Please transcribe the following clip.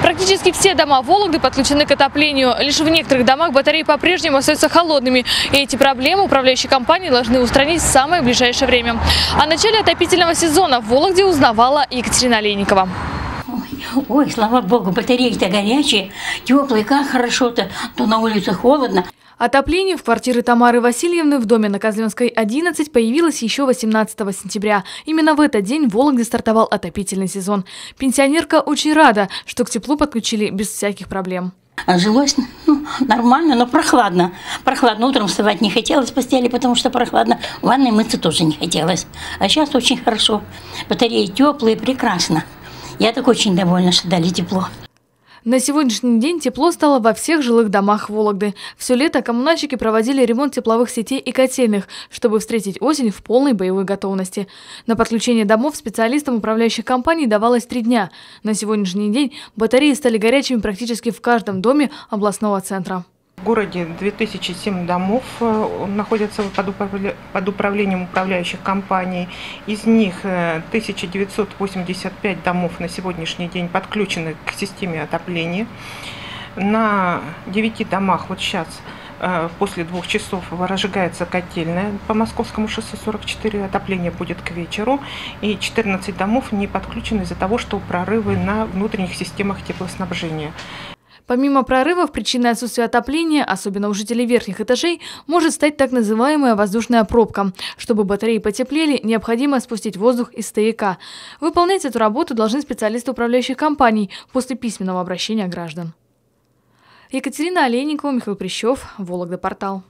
Практически все дома Вологды подключены к отоплению. Лишь в некоторых домах батареи по-прежнему остаются холодными. И эти проблемы управляющие компании должны устранить в самое ближайшее время. О начале отопительного сезона в Вологде узнавала Екатерина Олейникова. Ой, слава богу, батарейки-то горячие, теплые, как хорошо-то, то на улице холодно. Отопление в квартире Тамары Васильевны в доме на Козленской 11 появилось еще 18 сентября. Именно в этот день в Вологде стартовал отопительный сезон. Пенсионерка очень рада, что к теплу подключили без всяких проблем. А жилось ну, нормально, но прохладно. Прохладно. Утром вставать не хотелось в постели, потому что прохладно. В ванной мыться тоже не хотелось. А сейчас очень хорошо. Батареи теплые, прекрасно. Я так очень довольна, что дали тепло. На сегодняшний день тепло стало во всех жилых домах Вологды. Все лето коммунальщики проводили ремонт тепловых сетей и котельных, чтобы встретить осень в полной боевой готовности. На подключение домов специалистам управляющих компаний давалось три дня. На сегодняшний день батареи стали горячими практически в каждом доме областного центра. В городе 2007 домов э, находятся под управлением управляющих компаний. Из них 1985 э, домов на сегодняшний день подключены к системе отопления. На 9 домах вот сейчас э, после двух часов разжигается котельная по Московскому шоссе 44, отопление будет к вечеру, и 14 домов не подключены из-за того, что прорывы на внутренних системах теплоснабжения. Помимо прорывов, причиной отсутствия отопления, особенно у жителей верхних этажей, может стать так называемая воздушная пробка. Чтобы батареи потеплели, необходимо спустить воздух из стояка. Выполнять эту работу должны специалисты управляющих компаний после письменного обращения граждан. Екатерина Олейникова, Михаил Прищев, Вологда портал.